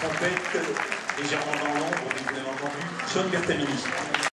trompette légèrement dans l'ombre, vous l'avez entendu, Sean Bertamini.